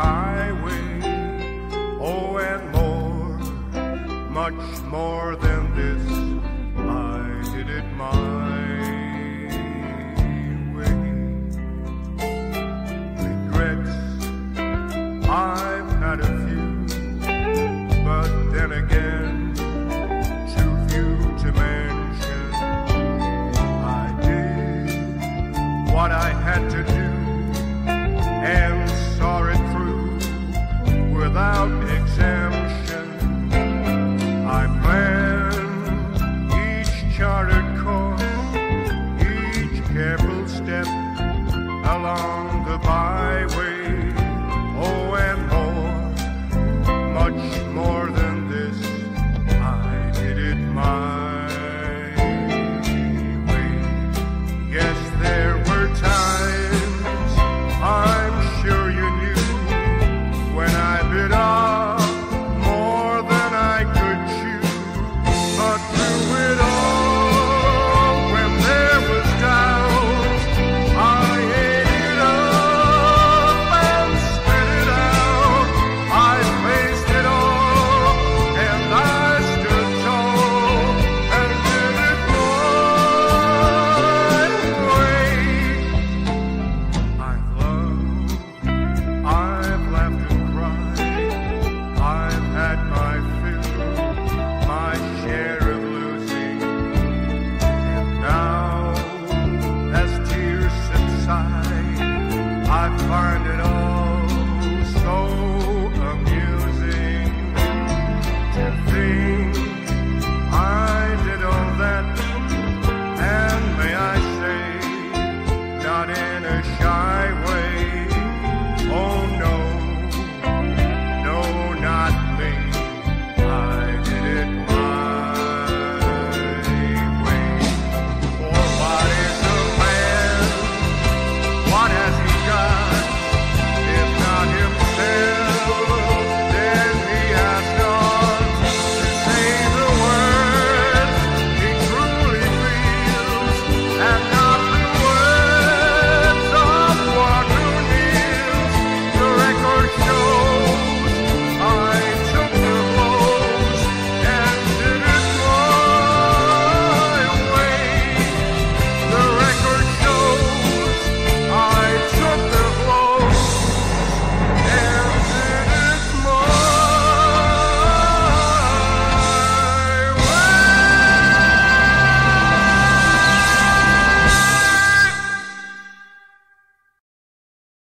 highway. Oh, and more, much more than this, I did it mine. without